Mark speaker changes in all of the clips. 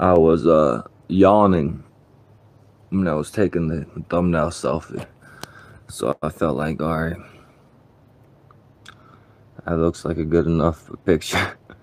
Speaker 1: I was uh yawning when I was taking the thumbnail selfie. So I felt like, all right, that looks like a good enough picture.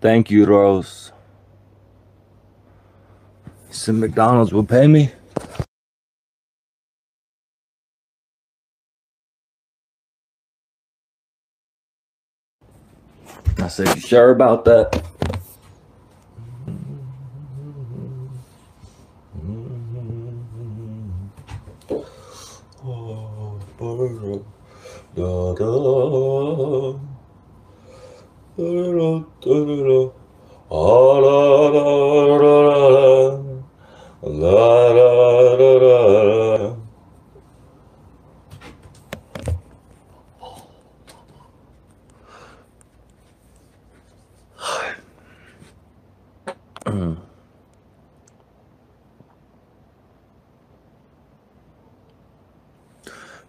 Speaker 1: Thank you, Rose. Said McDonald's will pay me. I said, you sure about that? Oh, You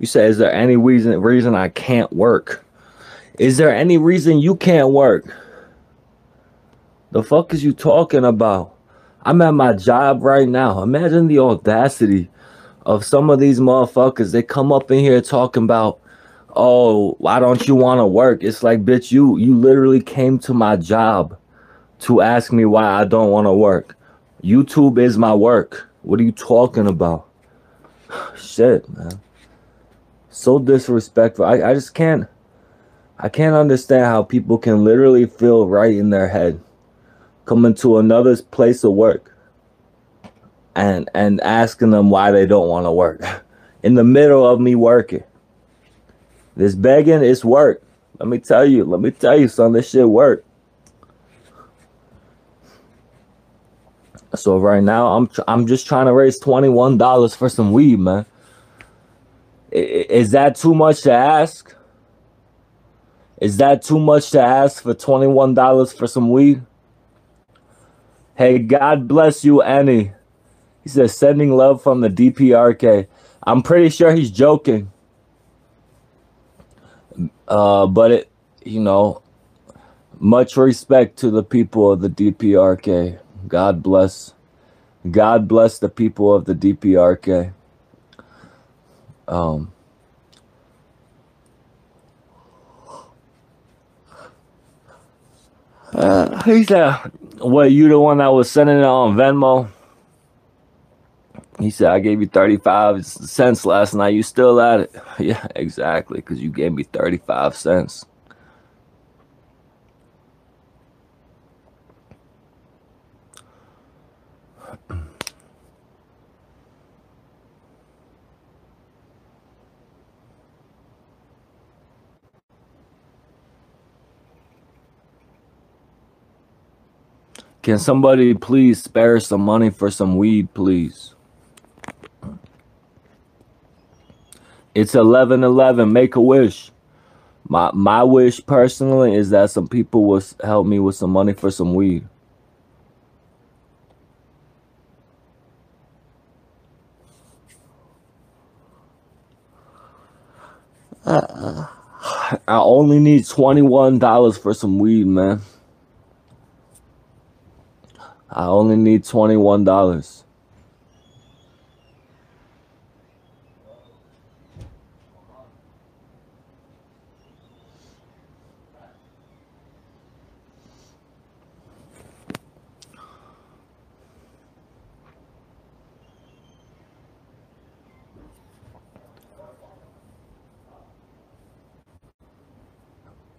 Speaker 1: say, is there any reason reason I can't work? Is there any reason you can't work? The fuck is you talking about? I'm at my job right now. Imagine the audacity of some of these motherfuckers. They come up in here talking about, oh, why don't you want to work? It's like, bitch, you you literally came to my job to ask me why I don't want to work. YouTube is my work. What are you talking about? Shit, man so disrespectful. I, I just can't I can't understand how people can literally feel right in their head coming to another place of work and and asking them why they don't want to work in the middle of me working. This begging is work. Let me tell you, let me tell you son, this shit work. So right now I'm I'm just trying to raise $21 for some weed, man. Is that too much to ask? Is that too much to ask for $21 for some weed? Hey, God bless you, Annie. He says, sending love from the DPRK. I'm pretty sure he's joking. Uh, but it, you know, much respect to the people of the DPRK. God bless. God bless the people of the DPRK. Um, uh, he said, "What you the one that was sending it on Venmo?" He said, "I gave you thirty-five cents last night. You still at it?" Yeah, exactly, because you gave me thirty-five cents. Can somebody please spare some money for some weed, please? It's 11-11. Make a wish. My my wish personally is that some people will help me with some money for some weed. Uh, I only need $21 for some weed, man. I only need $21.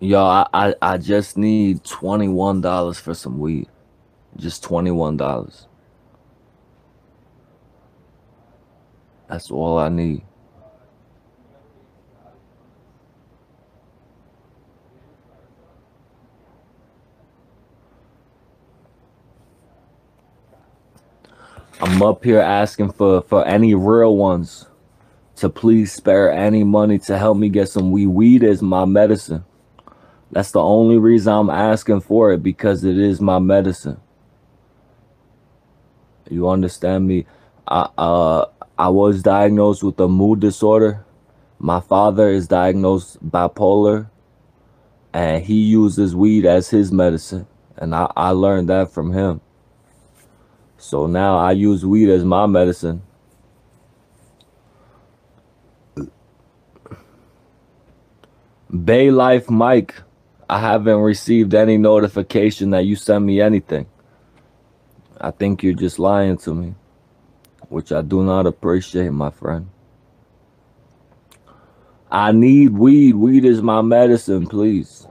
Speaker 1: Yo, I, I, I just need $21 for some weed. Just $21. That's all I need. I'm up here asking for, for any real ones to please spare any money to help me get some weed. Weed is my medicine. That's the only reason I'm asking for it because it is my medicine. You understand me? I uh I was diagnosed with a mood disorder. My father is diagnosed bipolar and he uses weed as his medicine. And I, I learned that from him. So now I use weed as my medicine. Bay Life Mike, I haven't received any notification that you sent me anything. I think you're just lying to me, which I do not appreciate, my friend. I need weed. Weed is my medicine, please.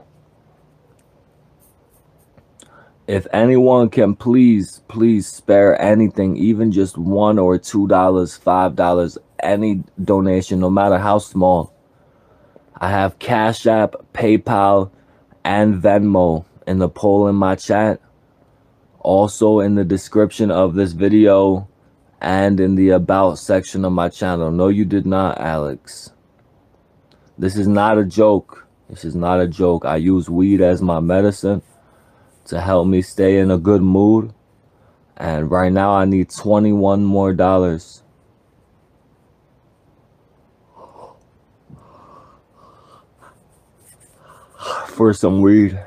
Speaker 1: if anyone can please please spare anything even just one or two dollars five dollars any donation no matter how small i have cash app paypal and venmo in the poll in my chat also in the description of this video and in the about section of my channel no you did not alex this is not a joke this is not a joke i use weed as my medicine to help me stay in a good mood. And right now I need 21 more dollars. For some weed.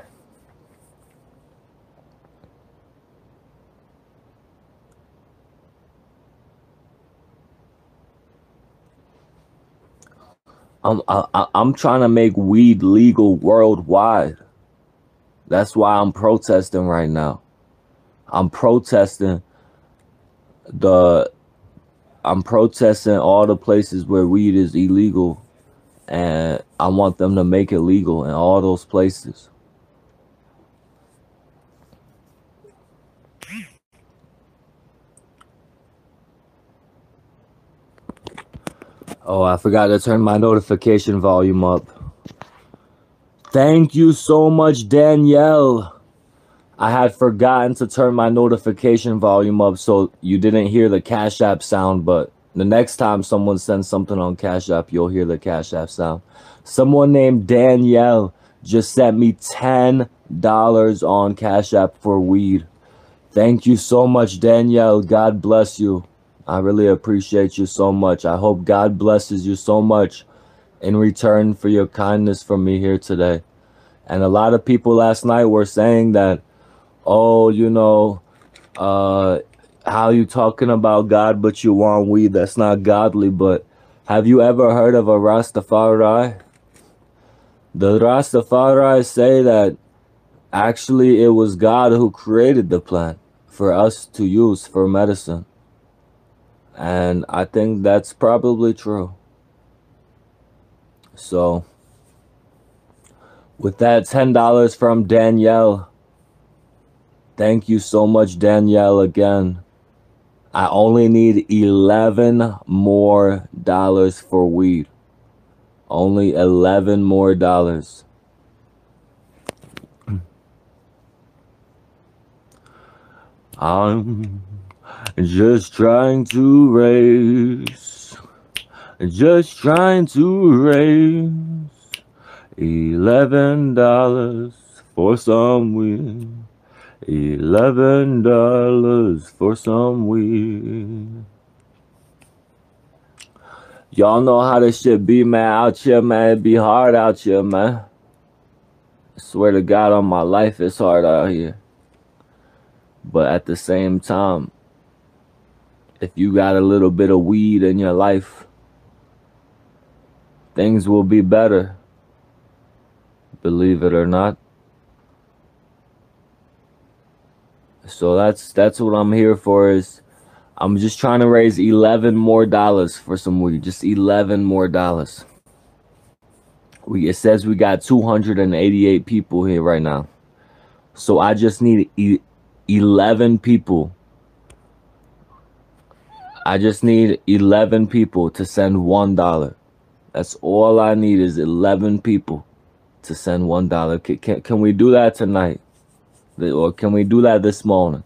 Speaker 1: I'm I, I'm trying to make weed legal worldwide. That's why I'm protesting right now. I'm protesting the I'm protesting all the places where weed is illegal and I want them to make it legal in all those places. Oh, I forgot to turn my notification volume up. Thank you so much, Danielle. I had forgotten to turn my notification volume up so you didn't hear the Cash App sound, but the next time someone sends something on Cash App, you'll hear the Cash App sound. Someone named Danielle just sent me $10 on Cash App for weed. Thank you so much, Danielle. God bless you. I really appreciate you so much. I hope God blesses you so much in return for your kindness from me here today. And a lot of people last night were saying that, oh, you know, uh, how you talking about God, but you want weed? That's not godly. But have you ever heard of a Rastafari? The Rastafari say that actually it was God who created the plant for us to use for medicine. And I think that's probably true. So with that $10 from Danielle. Thank you so much, Danielle, again. I only need 11 more dollars for weed. Only 11 more dollars. I'm um, just trying to raise, just trying to raise Eleven dollars for some weed. Eleven dollars for some weed. Y'all know how this shit be, man. Out here, man. It be hard out here, man. I swear to God on my life, it's hard out here. But at the same time, if you got a little bit of weed in your life, things will be better believe it or not. So that's that's what I'm here for is I'm just trying to raise 11 more dollars for some weed. Just 11 more dollars. We it says we got 288 people here right now. So I just need e 11 people. I just need 11 people to send $1. That's all I need is 11 people to send $1. Can, can, can we do that tonight? Or can we do that this morning?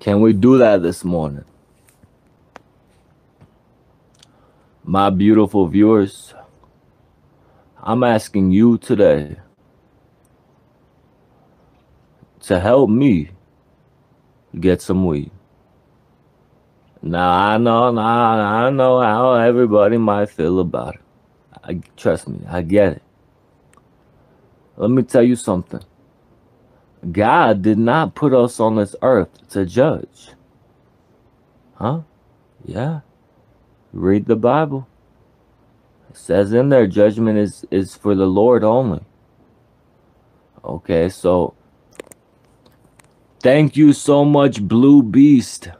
Speaker 1: Can we do that this morning? My beautiful viewers, I'm asking you today to help me get some weed. Now I know, now I know how everybody might feel about it. I, trust me, I get it. Let me tell you something. God did not put us on this earth to judge. Huh? Yeah. Read the Bible. Says in there judgment is is for the Lord only. Okay, so thank you so much Blue Beast.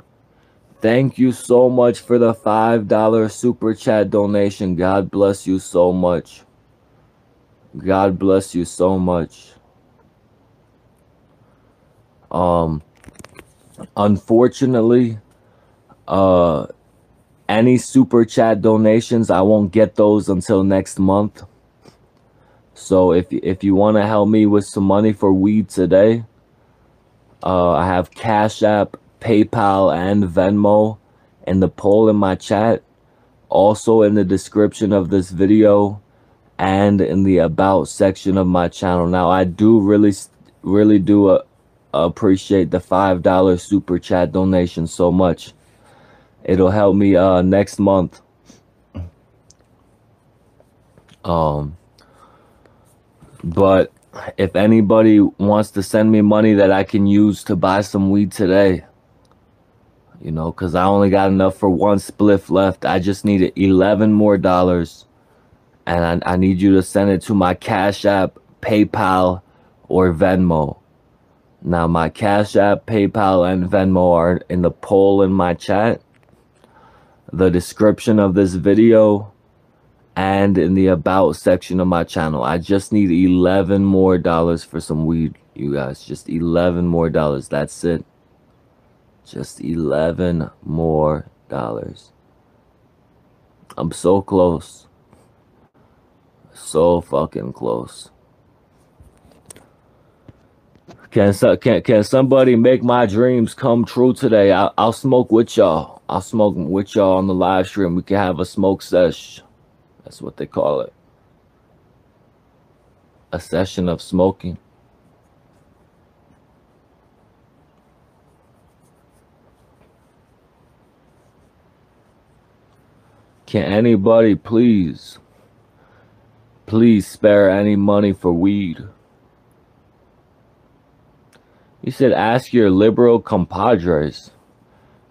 Speaker 1: Thank you so much for the $5 super chat donation. God bless you so much. God bless you so much. Um, unfortunately, uh, any super chat donations, I won't get those until next month. So if if you want to help me with some money for weed today, uh, I have Cash App, PayPal, and Venmo in the poll in my chat. Also in the description of this video and in the about section of my channel. Now I do really, really do a, appreciate the five dollar super chat donation so much it'll help me uh next month. Um but if anybody wants to send me money that I can use to buy some weed today you know because I only got enough for one spliff left I just need 11 more dollars. And I, I need you to send it to my cash app PayPal or Venmo. Now, my Cash App, PayPal, and Venmo are in the poll in my chat, the description of this video, and in the About section of my channel. I just need 11 more dollars for some weed, you guys. Just 11 more dollars. That's it. Just 11 more dollars. I'm so close. So fucking close. Can can can somebody make my dreams come true today? I'll, I'll smoke with y'all. I'll smoke with y'all on the live stream. We can have a smoke sesh. That's what they call it. A session of smoking. Can anybody please, please spare any money for weed? He said, ask your liberal compadres.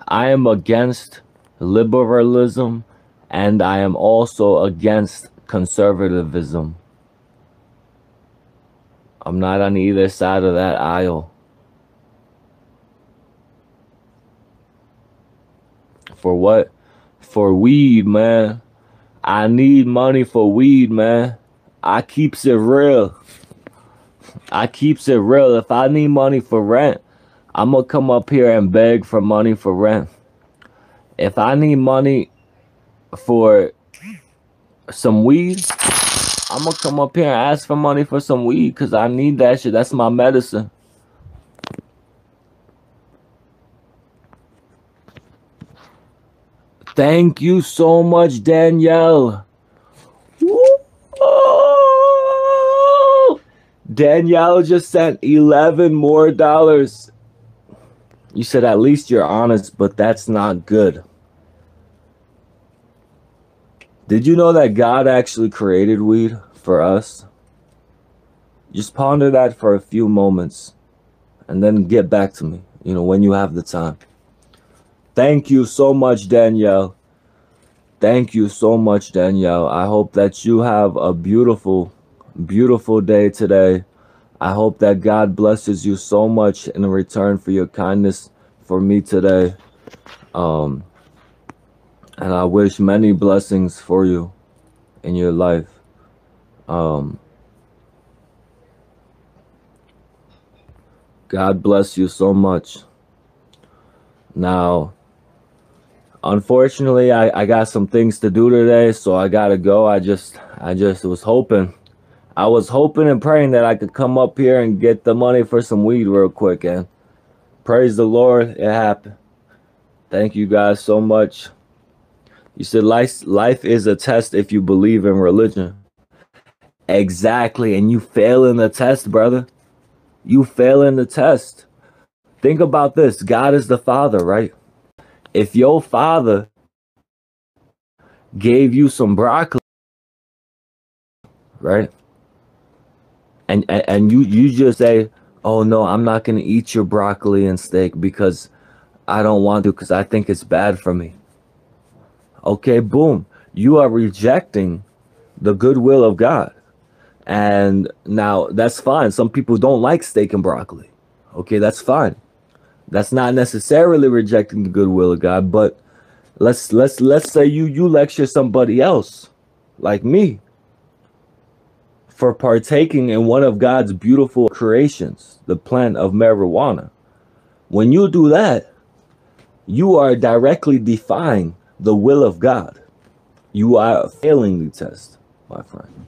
Speaker 1: I am against liberalism and I am also against conservatism. I'm not on either side of that aisle. For what? For weed, man. I need money for weed, man. I keeps it real. I keeps it real. If I need money for rent, I'm gonna come up here and beg for money for rent. If I need money for some weed, I'm gonna come up here and ask for money for some weed because I need that shit. That's my medicine. Thank you so much, Danielle. Danielle just sent 11 more dollars. You said at least you're honest, but that's not good. Did you know that God actually created weed for us? Just ponder that for a few moments and then get back to me, you know, when you have the time. Thank you so much, Danielle. Thank you so much, Danielle. I hope that you have a beautiful beautiful day today. I hope that God blesses you so much in return for your kindness for me today. Um, and I wish many blessings for you in your life. Um, God bless you so much. Now, unfortunately, I, I got some things to do today, so I gotta go. I just I just was hoping. I was hoping and praying that I could come up here and get the money for some weed real quick and praise the Lord, it happened. Thank you guys so much. You said life life is a test if you believe in religion. Exactly, and you fail in the test, brother. You fail in the test. Think about this. God is the father, right? If your father gave you some broccoli, right? And, and and you you just say, "Oh no, I'm not going to eat your broccoli and steak because I don't want to because I think it's bad for me." Okay, boom. You are rejecting the goodwill of God. And now that's fine. Some people don't like steak and broccoli. Okay, that's fine. That's not necessarily rejecting the goodwill of God, but let's let's let's say you you lecture somebody else like me for partaking in one of God's beautiful creations, the plant of marijuana. When you do that, you are directly defying the will of God. You are failing the test, my friend.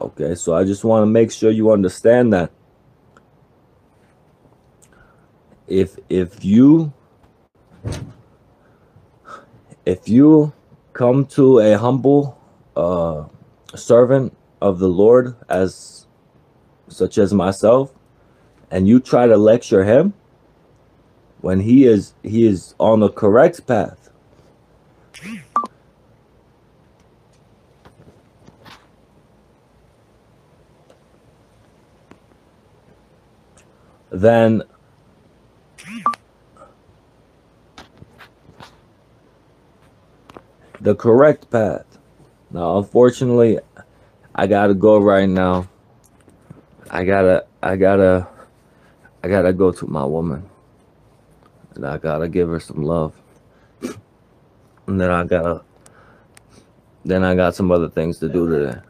Speaker 1: Okay, so I just want to make sure you understand that if if you if you come to a humble uh, servant of the Lord as such as myself and you try to lecture him when he is he is on the correct path then the correct path. Now, unfortunately, I gotta go right now. I gotta, I gotta, I gotta go to my woman. And I gotta give her some love. And then I gotta, then I got some other things to do today.